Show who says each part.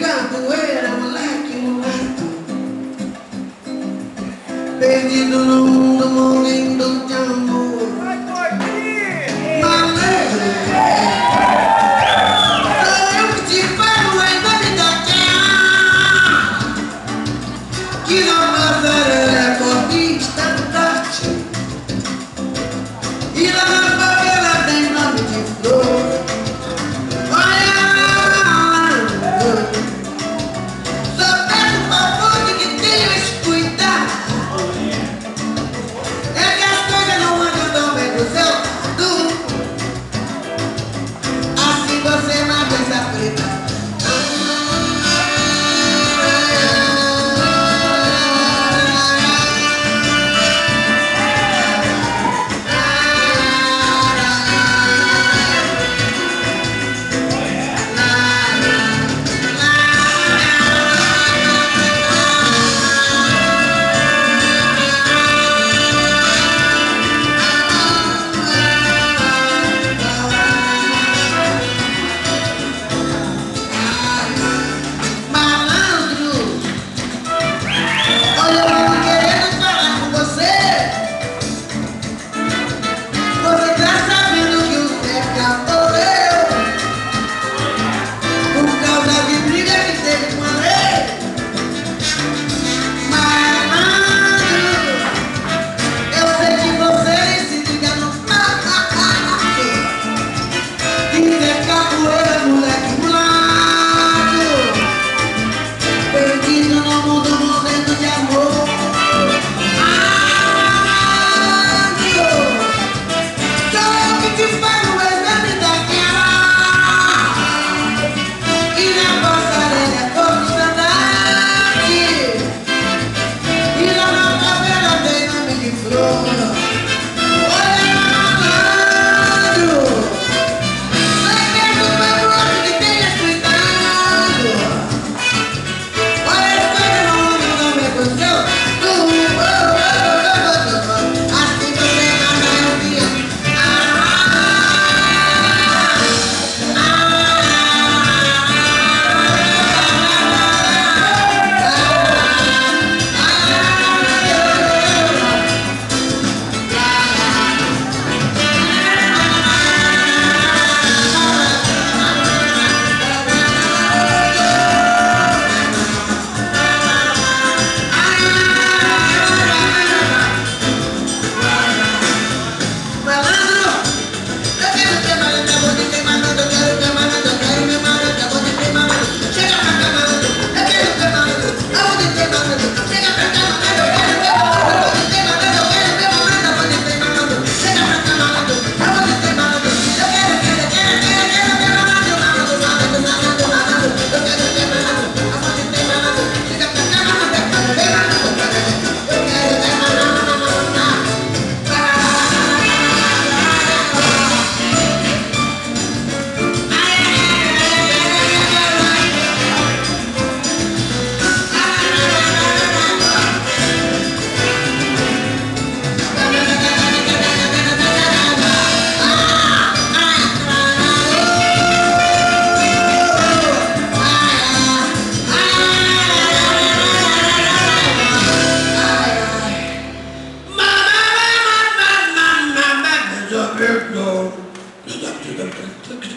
Speaker 1: obrigado, era moleque, moleque. Perdido no mundo, morrendo de. Nome Ma,